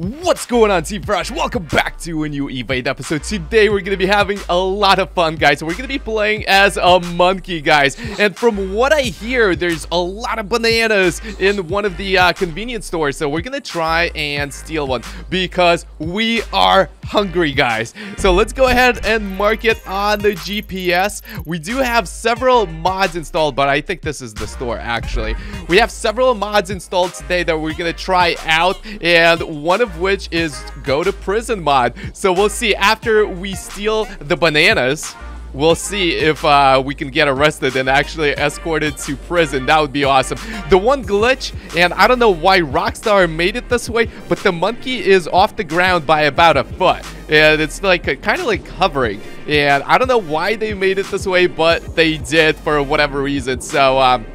What's going on Team Fresh? Welcome back to a new Evade episode. Today we're going to be having a lot of fun guys. We're going to be playing as a monkey guys. And from what I hear, there's a lot of bananas in one of the uh, convenience stores. So we're going to try and steal one because we are hungry guys. So let's go ahead and mark it on the GPS. We do have several mods installed, but I think this is the store actually. We have several mods installed today that we're going to try out. And one of of which is go to prison mod. So we'll see after we steal the bananas. We'll see if uh, we can get arrested and actually escorted to prison. That would be awesome. The one glitch, and I don't know why Rockstar made it this way, but the monkey is off the ground by about a foot. And it's like kind of like hovering. And I don't know why they made it this way, but they did for whatever reason. So, um,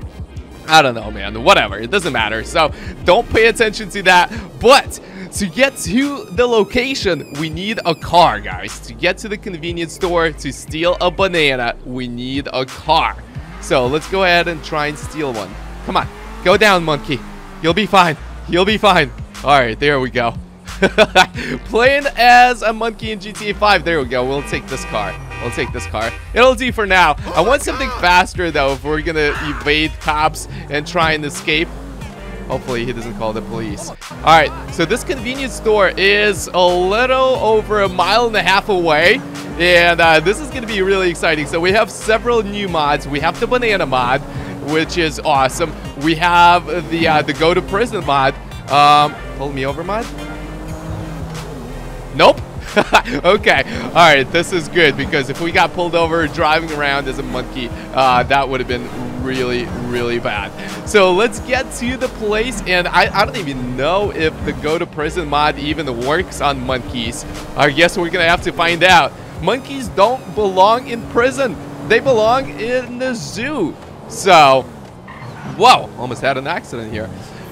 I don't know, man. Whatever. It doesn't matter. So don't pay attention to that. But to get to the location, we need a car, guys. To get to the convenience store, to steal a banana, we need a car. So let's go ahead and try and steal one. Come on. Go down, monkey. You'll be fine. You'll be fine. All right, there we go. Playing as a monkey in GTA 5. There we go. We'll take this car. We'll take this car. It'll do for now. I want something faster, though, if we're going to evade cops and try and escape. Hopefully he doesn't call the police. All right, so this convenience store is a little over a mile and a half away. And uh, this is going to be really exciting. So we have several new mods. We have the banana mod, which is awesome. We have the uh, the go to prison mod. Um, pull me over mod. Nope. okay. All right. This is good because if we got pulled over driving around as a monkey, uh, that would have been really, really bad. So let's get to the place. And I, I don't even know if the go to prison mod even works on monkeys. I guess we're to have to find out. Monkeys don't belong in prison. They belong in the zoo. So, whoa, almost had an accident here.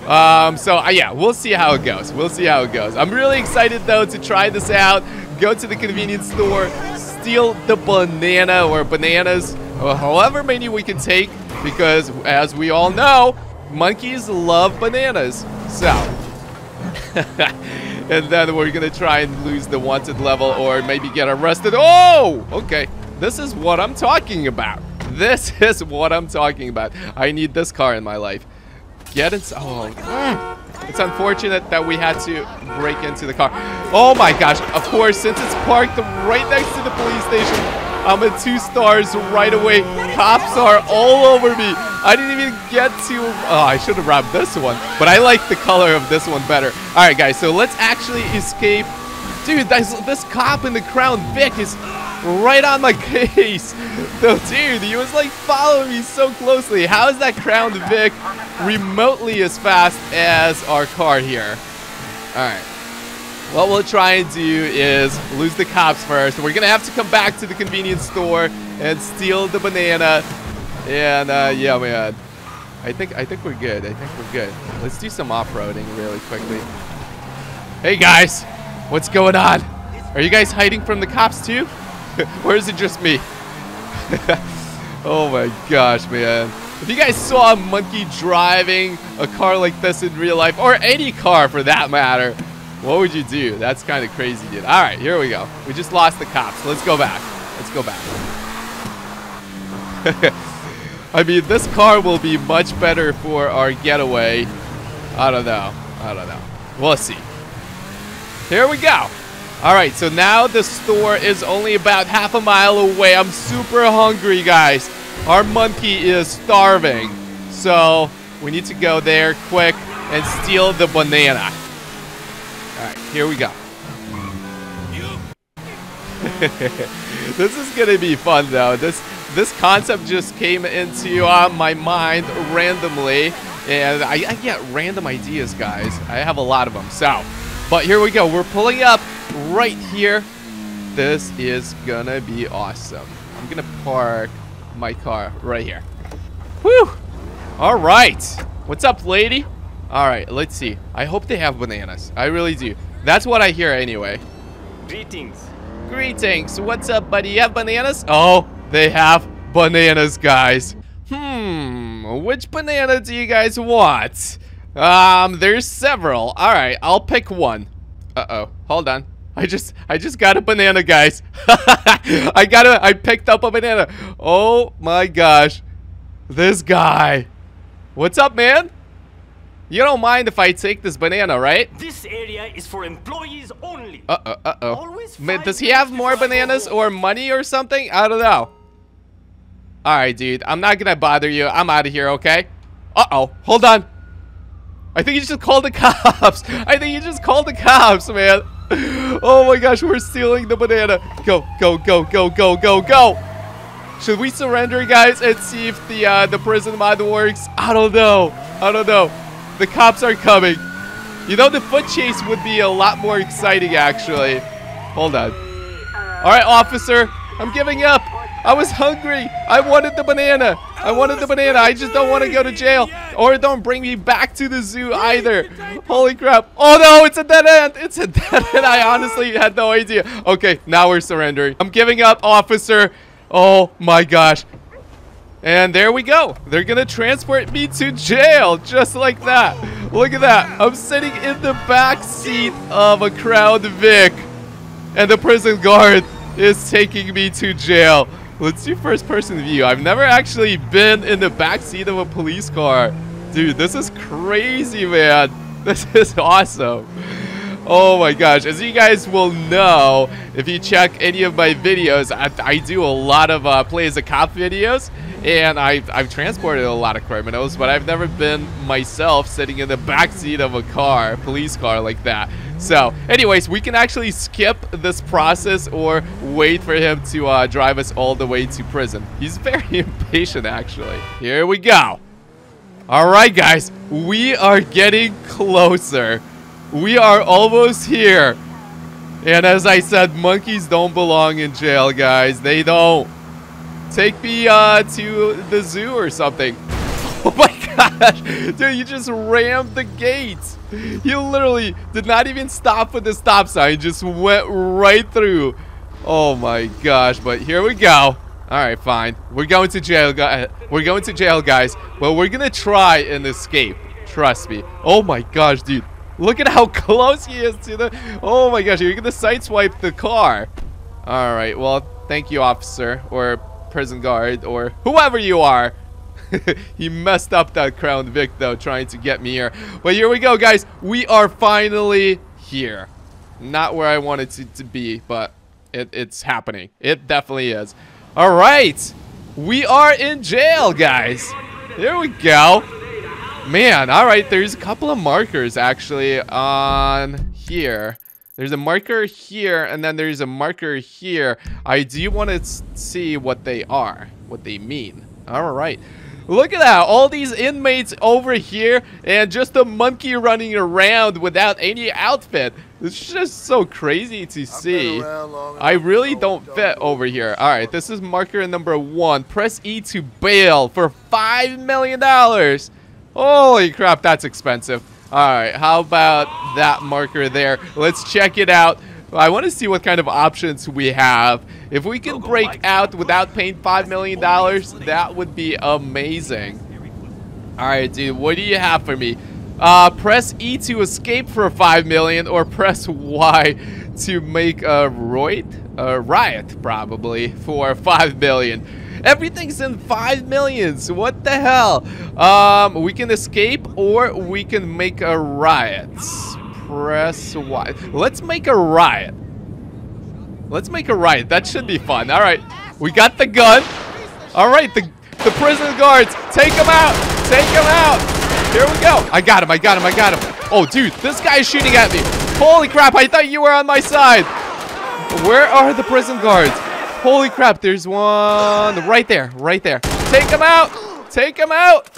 Um, so uh, yeah, we'll see how it goes. We'll see how it goes. I'm really excited though to try this out. Go to the convenience store, steal the banana or bananas, however many we can take, because as we all know, monkeys love bananas. So, and then we're gonna try and lose the wanted level or maybe get arrested. Oh, okay. This is what I'm talking about. This is what I'm talking about. I need this car in my life. Get inside. Oh, mm. it's unfortunate that we had to break into the car. Oh my gosh. Of course, since it's parked right next to the police station, I'm at two stars right away. Cops are all over me. I didn't even get to... Oh, I should have robbed this one. But I like the color of this one better. All right, guys. So let's actually escape. Dude, this, this cop in the Crown Vic is right on my case. No, dude, he was like following me so closely. How is that Crown Vic remotely as fast as our car here? All right. What we'll try and do is lose the cops first. We're gonna have to come back to the convenience store and steal the banana. And uh, yeah, man, I think I think we're good. I think we're good. Let's do some off-roading really quickly. Hey guys, what's going on? Are you guys hiding from the cops too? or is it just me? oh my gosh, man. If you guys saw a monkey driving a car like this in real life, or any car for that matter, what would you do? That's kind of crazy, dude. All right, here we go. We just lost the cops. Let's go back. Let's go back. I mean, this car will be much better for our getaway. I don't know. I don't know. We'll see. Here we go. All right, so now the store is only about half a mile away. I'm super hungry, guys. Our monkey is starving. So we need to go there quick and steal the banana. Here we go. this is gonna be fun though. This this concept just came into uh, my mind randomly, and I, I get random ideas, guys. I have a lot of them. So, but here we go. We're pulling up right here. This is gonna be awesome. I'm gonna park my car right here. Whew! All right. What's up, lady? All right, let's see. I hope they have bananas. I really do. That's what I hear anyway. Greetings. Greetings. What's up, buddy? You have bananas? Oh, they have bananas, guys. Hmm, which banana do you guys want? Um, there's several. All right, I'll pick one. Uh-oh. Hold on. I just I just got a banana, guys. I got a I picked up a banana. Oh my gosh. This guy. What's up, man? You don't mind if I take this banana, right? This area is for employees only. Uh-oh, uh-oh. Man, does he have more bananas or money or something? I don't know. Alright, dude. I'm not gonna bother you. I'm out of here, okay? Uh-oh. Hold on. I think you just called the cops. I think you just called the cops, man. Oh my gosh, we're stealing the banana. Go, go, go, go, go, go, go. Should we surrender, guys, and see if the uh, the prison mod works? I don't know. I don't know. The cops are coming. You know, the foot chase would be a lot more exciting, actually. Hold on. All right, officer. I'm giving up. I was hungry. I wanted the banana. I wanted the banana. I just don't want to go to jail. Or don't bring me back to the zoo either. Holy crap. Oh, no. It's a dead end. It's a dead end. I honestly had no idea. Okay, now we're surrendering. I'm giving up, officer. Oh, my gosh. And there we go. They're going to transport me to jail just like that. Look at that. I'm sitting in the back seat of a Crown Vic. And the prison guard is taking me to jail. Let's do first person view. I've never actually been in the back seat of a police car. Dude, this is crazy, man. This is awesome. Oh my gosh. As you guys will know, if you check any of my videos, I, I do a lot of uh, play as a cop videos. And I've, I've transported a lot of criminals, but I've never been myself sitting in the back seat of a car, police car like that. So, anyways, we can actually skip this process or wait for him to uh, drive us all the way to prison. He's very impatient, actually. Here we go. All right, guys, we are getting closer. We are almost here. And as I said, monkeys don't belong in jail, guys. They don't. Take me uh, to the zoo or something. Oh my gosh. Dude, you just rammed the gate. You literally did not even stop with the stop sign. Just went right through. Oh my gosh. But here we go. All right, fine. We're going to jail, guys. We're going to jail, guys. Well, we're going to try and escape. Trust me. Oh my gosh, dude. Look at how close he is to the... Oh my gosh, you're going to sideswipe the car. All right, well, thank you, officer, or prison guard, or whoever you are. he messed up that Crown Vic, though, trying to get me here. But here we go, guys. We are finally here. Not where I wanted to, to be, but it, it's happening. It definitely is. All right. We are in jail, guys. There we go. Man, all right. There's a couple of markers, actually, on here. There's a marker here, and then there's a marker here. I do want to see what they are, what they mean. All right. Look at that. All these inmates over here, and just a monkey running around without any outfit. It's just so crazy to see. I really don't fit over here. All right, this is marker number one. Press E to bail for $5 million. Holy crap, that's expensive. All right, how about that marker there? Let's check it out. I want to see what kind of options we have. If we can break out without paying $5 million, that would be amazing. All right, dude, what do you have for me? Uh, press E to escape for 5 million or press Y to make a riot, a riot probably for 5 million. Everything's in 5 millions. What the hell? Um, we can escape or we can make a riot. Press Y. Let's make a riot. Let's make a riot. That should be fun. All right. We got the gun. All right. The, the prison guards. Take them out. Take them out. Here we go. I got him. I got him. I got him. Oh, dude. This guy is shooting at me. Holy crap. I thought you were on my side. Where are the prison guards? Holy crap. There's one right there. Right there. Take him out. Take him out.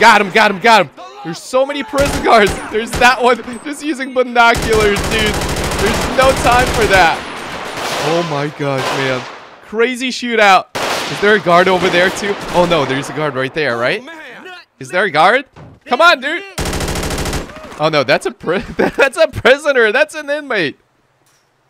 Got him. Got him. Got him. There's so many prison guards. There's that one just using binoculars, dude. There's no time for that. Oh my gosh, man. Crazy shootout. Is there a guard over there too? Oh no, there's a guard right there, right? Is there a guard? Come on, dude. Oh no, that's a pri that's a prisoner. That's an inmate.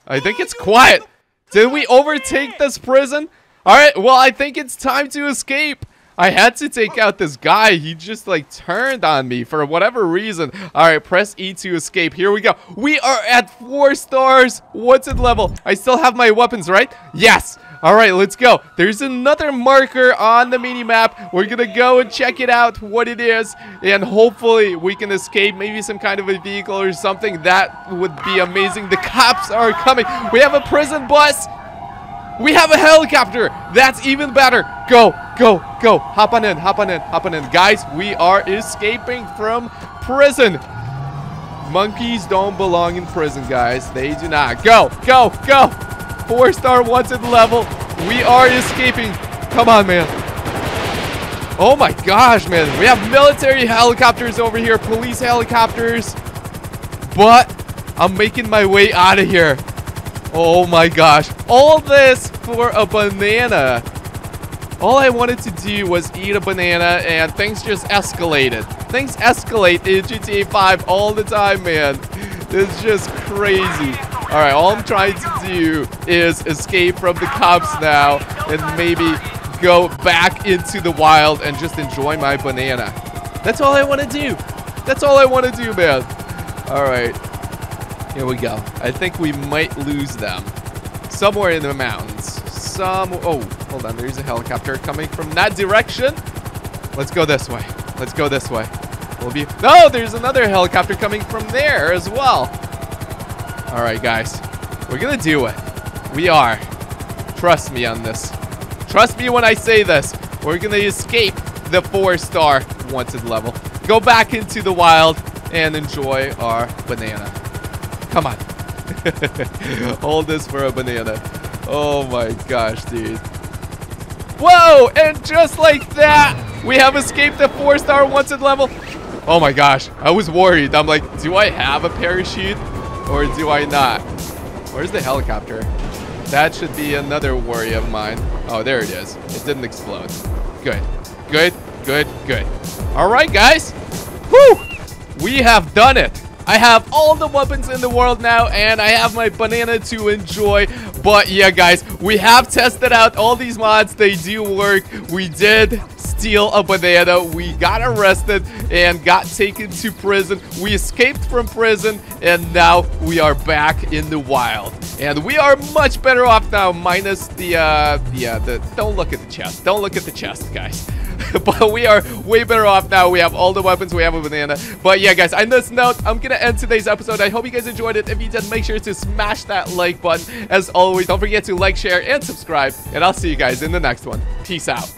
I think it's quiet. Did we overtake this prison? All right, well, I think it's time to escape. I had to take out this guy. He just like turned on me for whatever reason. All right, press E to escape. Here we go. We are at four stars. What's it level? I still have my weapons, right? Yes. All right, let's go. There's another marker on the mini map. We're gonna go and check it out, what it is, and hopefully we can escape maybe some kind of a vehicle or something. That would be amazing. The cops are coming. We have a prison bus. We have a helicopter. That's even better. Go, go, go. Hop on in, hop on in, hop on in. Guys, we are escaping from prison. Monkeys don't belong in prison, guys. They do not. Go, go, go. Four star wanted level. We are escaping. Come on, man. Oh my gosh, man. We have military helicopters over here, police helicopters. But I'm making my way out of here. Oh my gosh. All this for a banana. All I wanted to do was eat a banana and things just escalated. Things escalate in GTA 5 all the time, man. It's just crazy. Alright, all I'm trying to do is escape from the cops now and maybe go back into the wild and just enjoy my banana. That's all I want to do. That's all I want to do, man. Alright. Here we go. I think we might lose them. Somewhere in the mountains. Some... Oh, hold on. There's a helicopter coming from that direction. Let's go this way. Let's go this way. We'll be... No, there's another helicopter coming from there as well. All right, guys. We're going to do it. We are. Trust me on this. Trust me when I say this. We're going to escape the four-star wanted level. Go back into the wild and enjoy our banana. Come on. Hold this for a banana. Oh my gosh, dude. Whoa! And just like that, we have escaped the four-star wanted level. Oh my gosh. I was worried. I'm like, do I have a parachute or do I not? Where's the helicopter? That should be another worry of mine. Oh, there it is. It didn't explode. Good. Good, good, good. All right, guys. Whew! We have done it. I have all the weapons in the world now, and I have my banana to enjoy. But yeah, guys, we have tested out all these mods. They do work. We did steal a banana. We got arrested and got taken to prison. We escaped from prison, and now we are back in the wild. And we are much better off now, minus the, uh, yeah, the, don't look at the chest. Don't look at the chest, guys. but we are way better off now. We have all the weapons. We have a banana. But yeah, guys, on this note, I'm going to end today's episode. I hope you guys enjoyed it. If you did, make sure to smash that like button. As always, don't forget to like, share, and subscribe. And I'll see you guys in the next one. Peace out.